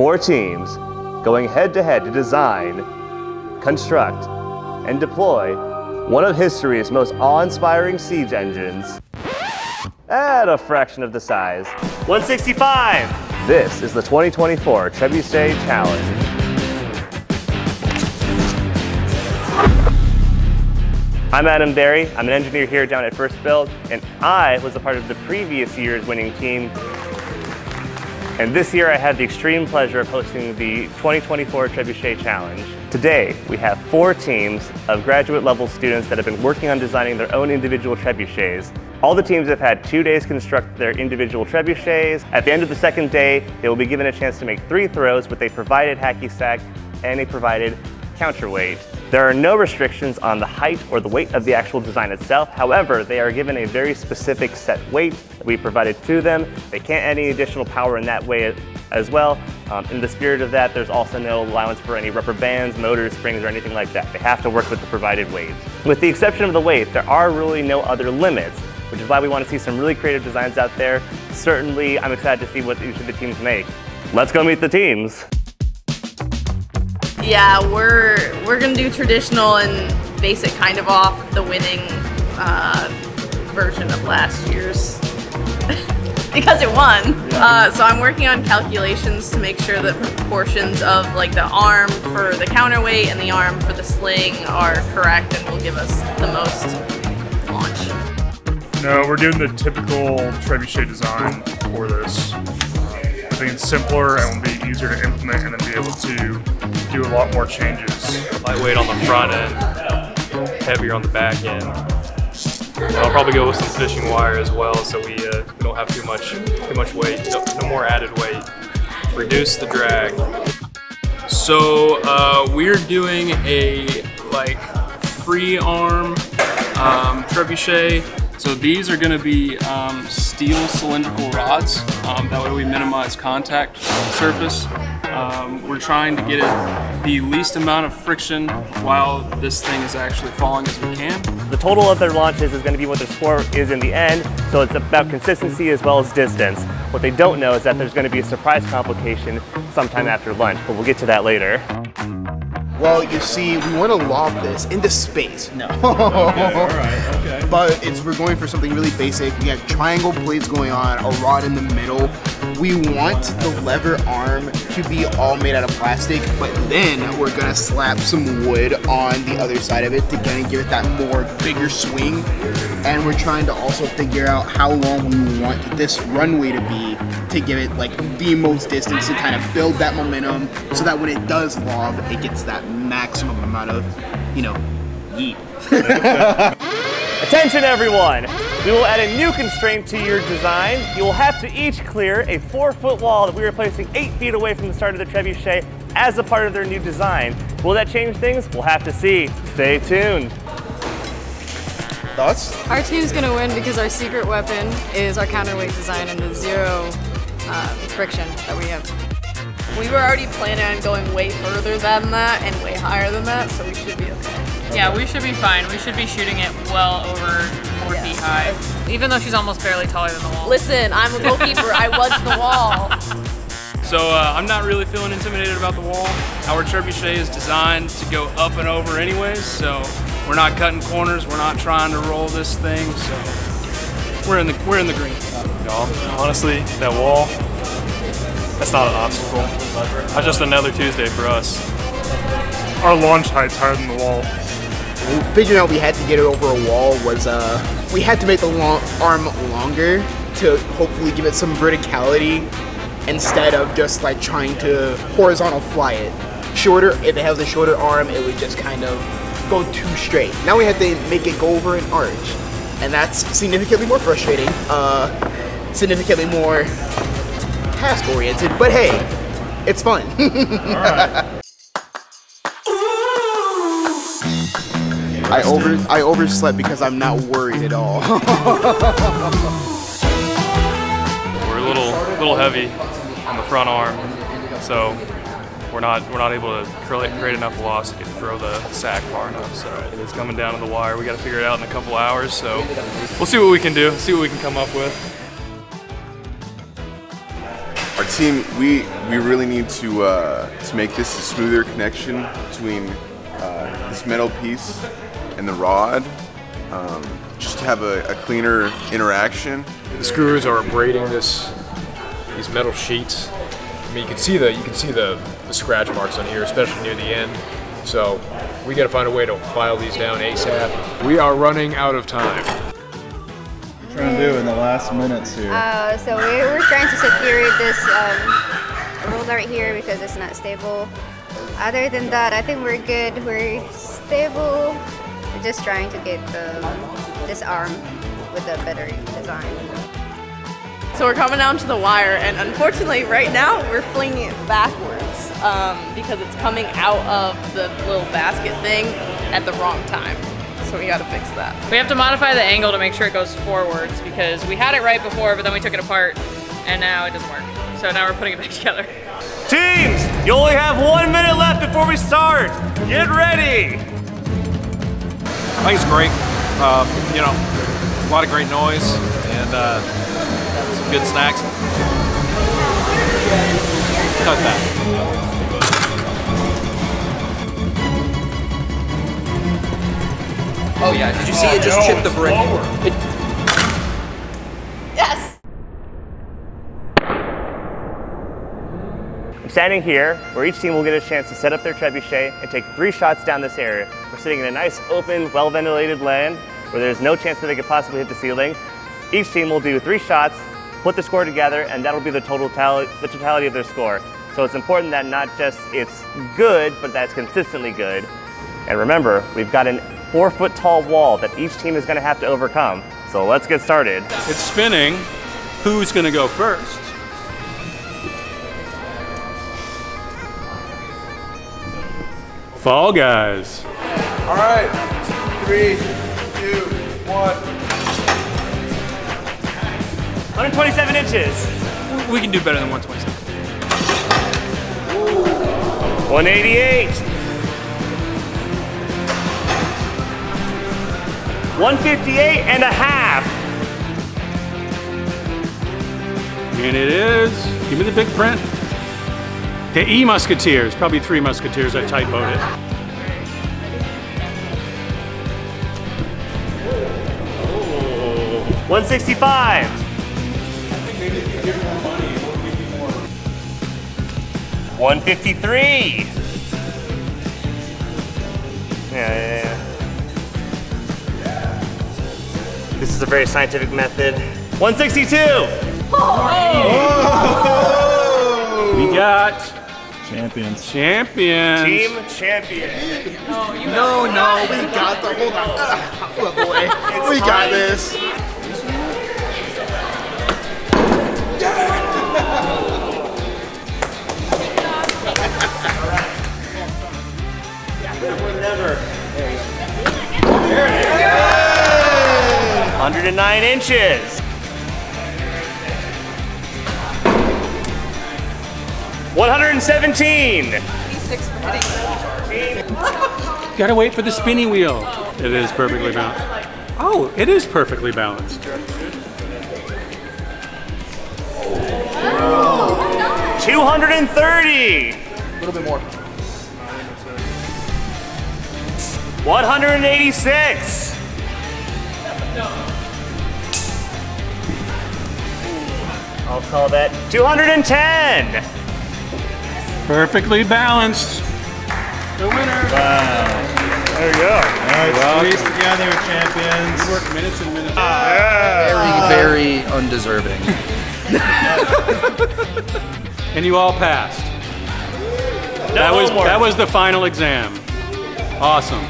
Four teams going head to head to design, construct, and deploy one of history's most awe-inspiring siege engines at a fraction of the size. 165! This is the 2024 Trebuchet Challenge. I'm Adam Berry. I'm an engineer here down at First Build, and I was a part of the previous year's winning team. And this year I had the extreme pleasure of hosting the 2024 Trebuchet Challenge. Today, we have four teams of graduate level students that have been working on designing their own individual trebuchets. All the teams have had two days construct their individual trebuchets. At the end of the second day, they will be given a chance to make three throws with a provided hacky sack and a provided counterweight. There are no restrictions on the height or the weight of the actual design itself. However, they are given a very specific set weight that we provided to them. They can't add any additional power in that way as well. Um, in the spirit of that, there's also no allowance for any rubber bands, motors, springs, or anything like that. They have to work with the provided weight. With the exception of the weight, there are really no other limits, which is why we want to see some really creative designs out there. Certainly, I'm excited to see what each of the teams make. Let's go meet the teams. Yeah, we're we're gonna do traditional and basic kind of off the winning uh, version of last year's because it won. Uh, so I'm working on calculations to make sure that proportions of like the arm for the counterweight and the arm for the sling are correct and will give us the most launch. No, we're doing the typical trebuchet design for this. I think it's simpler and will be easier to implement and then be able to do a lot more changes. Lightweight on the front end, heavier on the back end. I'll probably go with some fishing wire as well, so we, uh, don't have too much too much weight, no, no more added weight. Reduce the drag. So uh, we're doing a like free arm um, trebuchet. So these are going to be um, steel cylindrical rods. Um, that way we minimize contact surface. Um, we're trying to get it the least amount of friction while this thing is actually falling as we can. The total of their launches is going to be what their score is in the end, so it's about consistency as well as distance. What they don't know is that there's going to be a surprise complication sometime after lunch, but we'll get to that later. Well, you see, we want to lob this into space. No. okay, all right, okay. But it's we're going for something really basic. We have triangle blades going on, a rod in the middle. We want the lever arm to be all made out of plastic, but then we're gonna slap some wood on the other side of it to kind of give it that more bigger swing. And we're trying to also figure out how long we want this runway to be to give it like the most distance to kind of build that momentum so that when it does lob, it gets that maximum amount of, you know, yeet. Attention everyone! We will add a new constraint to your design. You will have to each clear a four foot wall that we are placing eight feet away from the start of the trebuchet as a part of their new design. Will that change things? We'll have to see. Stay tuned. Thoughts? Our team's gonna win because our secret weapon is our counterweight design and the zero uh, friction that we have. We were already planning on going way further than that and way higher than that, so we should be okay. Yeah, we should be fine. We should be shooting it well over four yes. feet high, even though she's almost barely taller than the wall. Listen, I'm a goalkeeper. I was the wall. So uh, I'm not really feeling intimidated about the wall. Our trebuchet is designed to go up and over anyways, so we're not cutting corners. We're not trying to roll this thing, so we're in the we're in the green. honestly, that wall, that's not an obstacle. That's just another Tuesday for us. Our launch height's higher than the wall. Figuring out we had to get it over a wall was, uh, we had to make the long arm longer to hopefully give it some verticality instead of just like trying to horizontal fly it. Shorter, if it has a shorter arm, it would just kind of go too straight. Now we have to make it go over an arch, and that's significantly more frustrating, uh, significantly more task oriented, but hey, it's fun. I over I overslept because I'm not worried at all. We're a little little heavy on the front arm, so we're not we're not able to create, create enough velocity to throw the sack far enough. So it's coming down to the wire. We got to figure it out in a couple hours. So we'll see what we can do. See what we can come up with. Our team, we we really need to uh, to make this a smoother connection between uh, this metal piece and the rod, um, just to have a, a cleaner interaction. The screws are abrading this these metal sheets. I mean, you can see the you can see the, the scratch marks on here, especially near the end. So we got to find a way to file these down ASAP. We are running out of time. Trying to do in the last minutes here. Uh, so we're, we're trying to secure this um, roller right here because it's not stable. Other than that, I think we're good. We're stable. We're just trying to get the this arm with a better design. So we're coming down to the wire, and unfortunately, right now we're flinging it backwards um, because it's coming out of the little basket thing at the wrong time. So we gotta fix that. We have to modify the angle to make sure it goes forwards because we had it right before, but then we took it apart and now it doesn't work. So now we're putting it back together. Teams, you only have one minute left before we start. Get ready. I think it's great. Um, you know, a lot of great noise and uh, some good snacks. Cut that. Oh yeah, did you see it just chip the brick? It, Yes! I'm standing here where each team will get a chance to set up their trebuchet and take three shots down this area. We're sitting in a nice, open, well-ventilated land where there's no chance that they could possibly hit the ceiling. Each team will do three shots, put the score together, and that'll be the total tally, the totality of their score. So it's important that not just it's good, but that it's consistently good. And remember, we've got a four foot tall wall that each team is gonna have to overcome. So let's get started. It's spinning. Who's going to go first? Fall Guys. All right, three, two, one. 127 inches. We can do better than 127. 188. 158 and a half. And it is, give me the big print. The E Musketeers, probably three Musketeers, I typoed it. One sixty-five. One fifty-three. Yeah, yeah, yeah. This is a very scientific method. One sixty-two. Oh! We got Champions. Champions. Team champion. You no, no, we got the hold on. Oh boy, we got this. Never. There you go. 109 inches. 117. Gotta wait for the spinning wheel. It is perfectly balanced. Oh, it is perfectly balanced. 230. A little bit more. 186. I'll call that 210. Perfectly balanced. The winner. Wow. There you go. Well, Squeezed together, champions. We worked minutes and minutes. Ah, very, very undeserving. And you all passed. No that was homework. that was the final exam. Awesome.